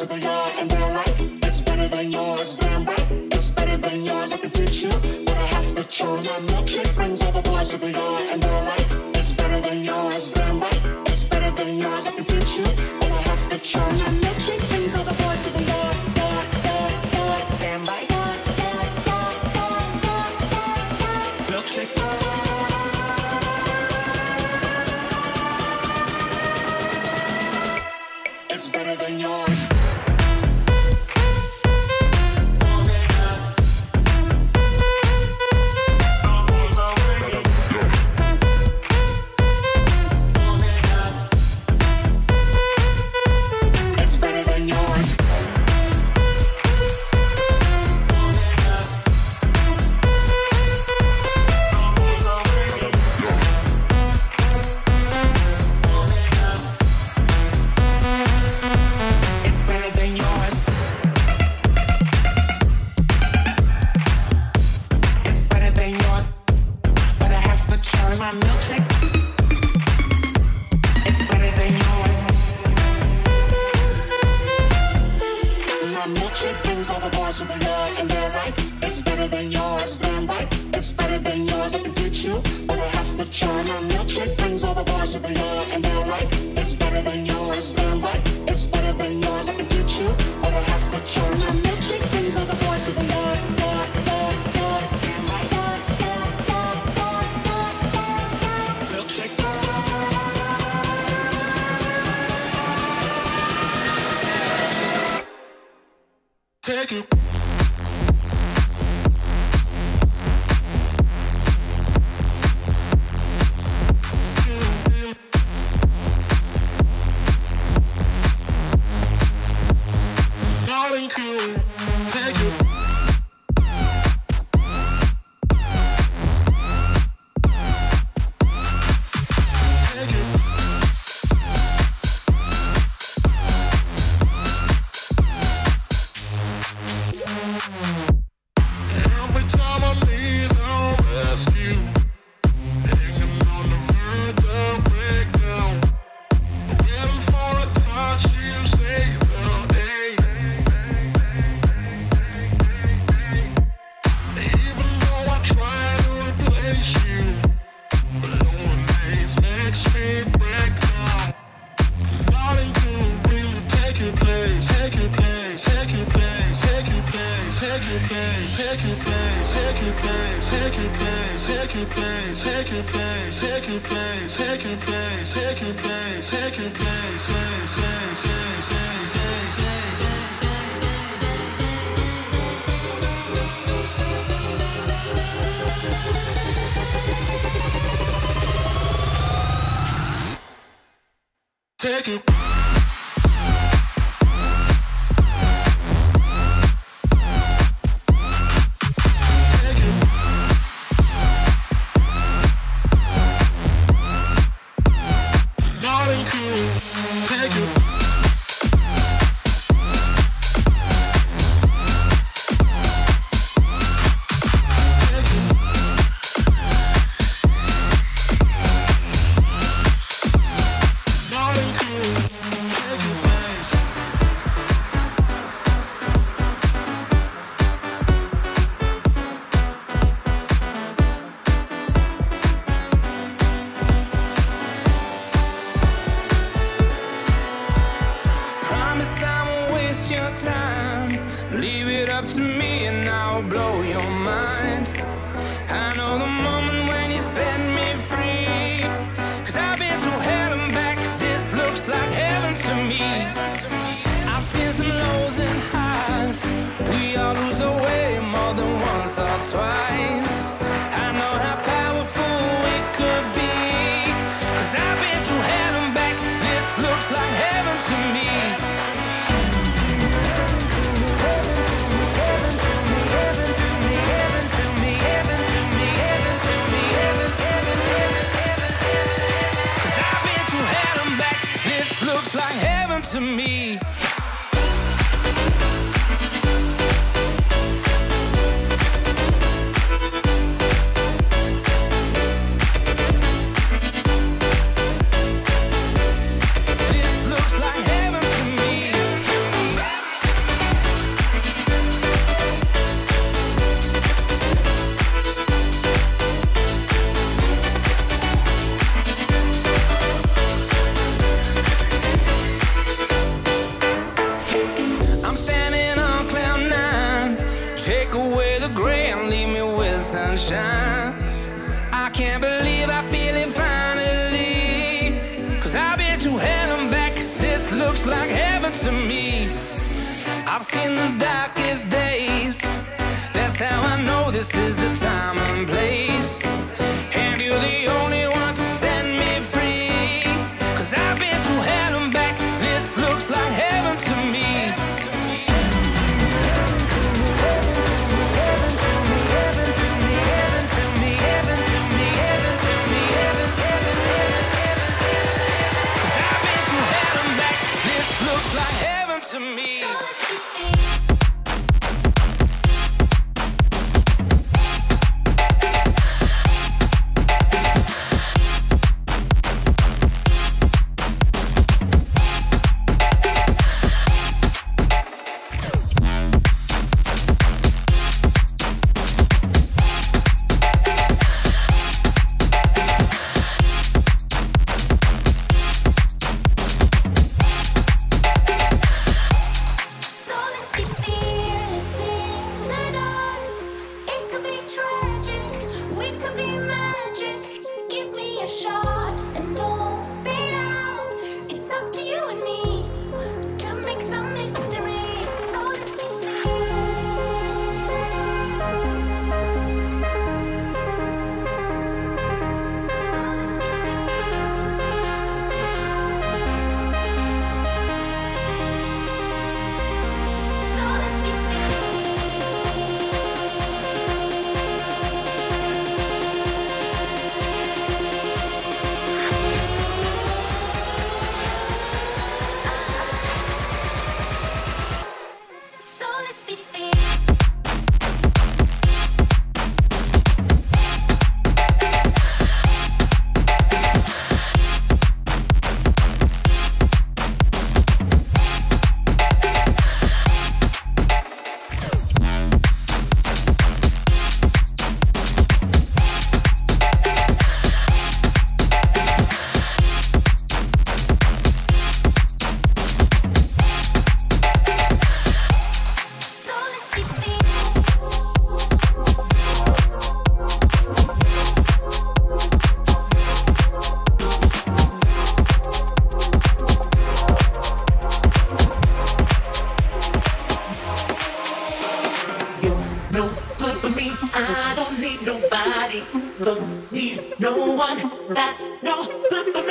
and they're right. It's better than yours, damn right. It's better than yours, I can teach you. But I have to show and they're right. It's better than yours, damn right. It's better than yours, I can teach you. I have to show. take you. Take it. to me and I'll blow your mind. I know the moment when you set me free. Cause I've been to hell and back. This looks like heaven to me. I've seen some lows and highs. We all lose our way more than once or twice. to me. darkest days. That's how I know this is the time and place. that's no good.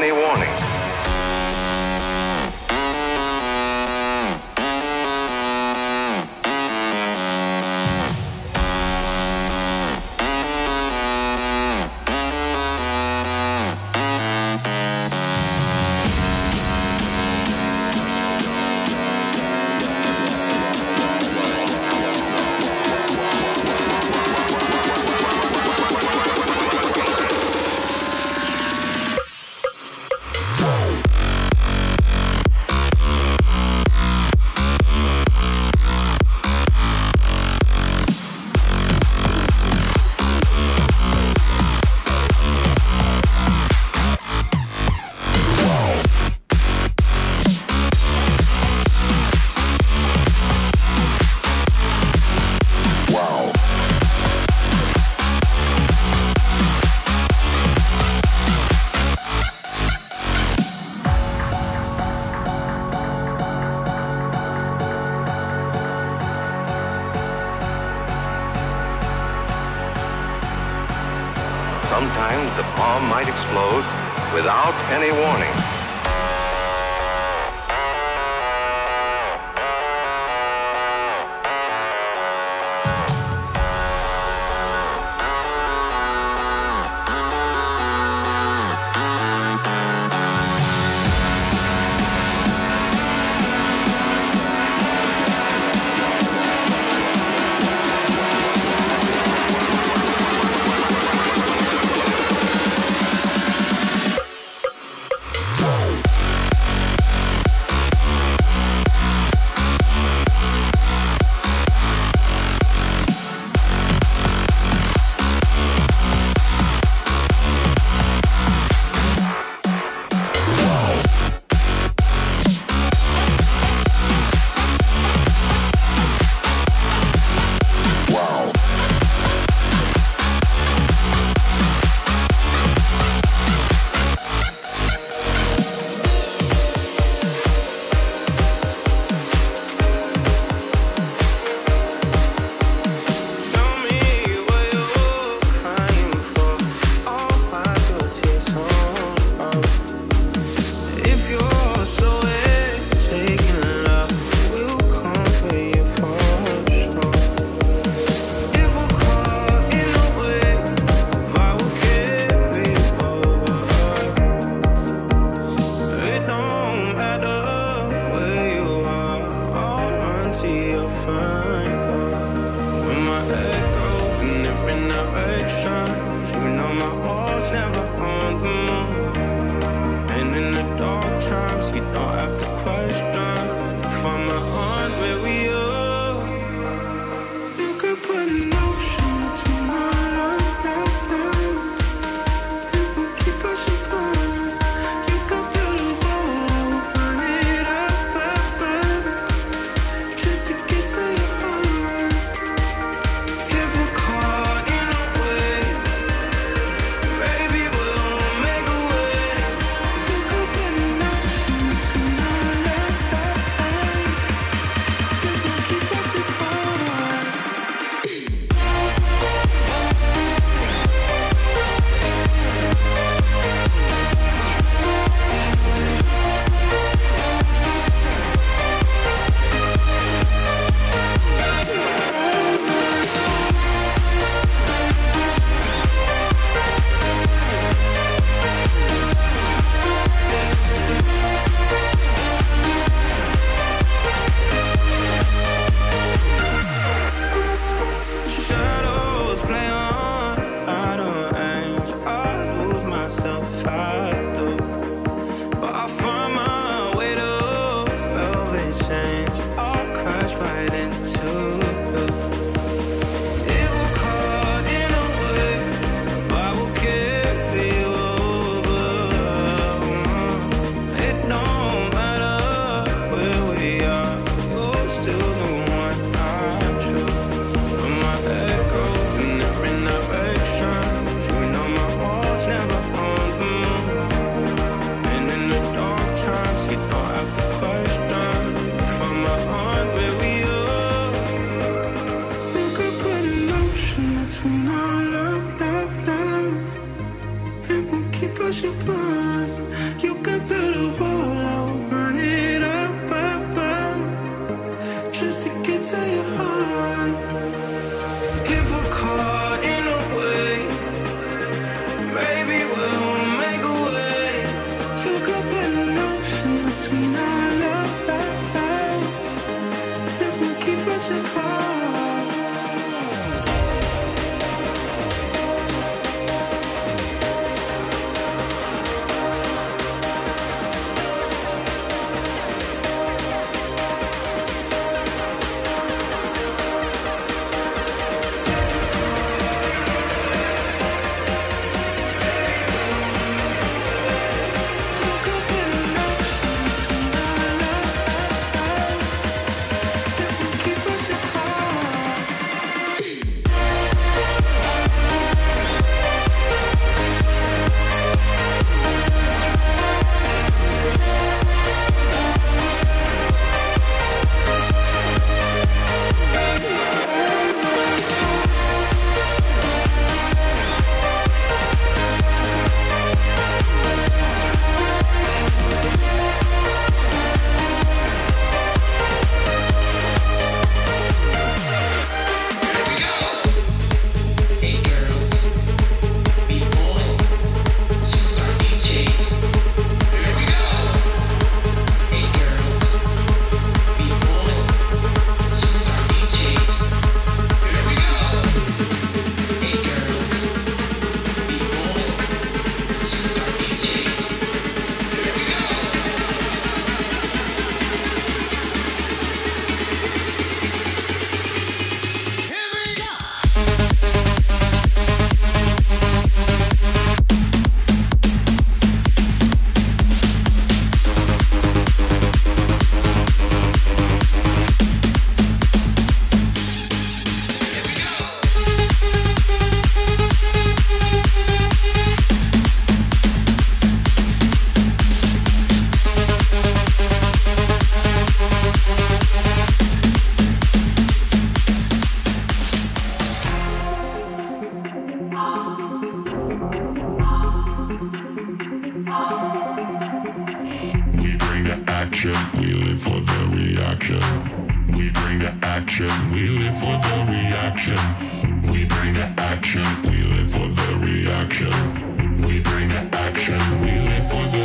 Without Sometimes the bomb might explode without any warning. action. We bring the action. We live for the reaction. We bring the action. We live for the reaction. We bring the action. We live for the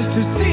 used to see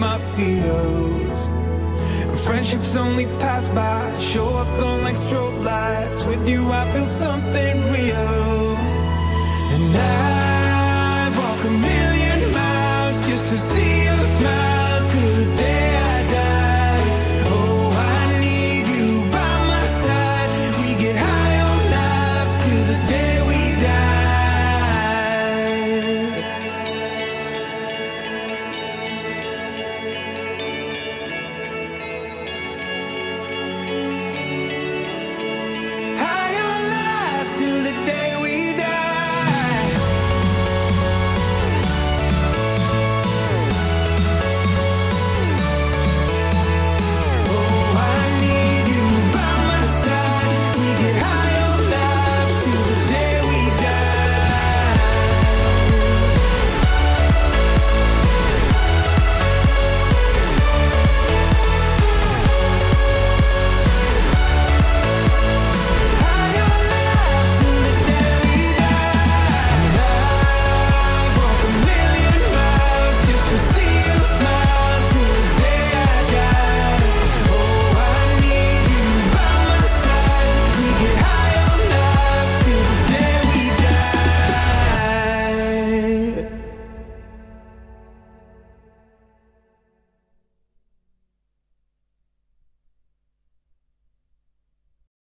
my feels. Friendships only pass by, show up gone like strobe lights. With you, I feel something real. And I walk a million miles just to see you smile.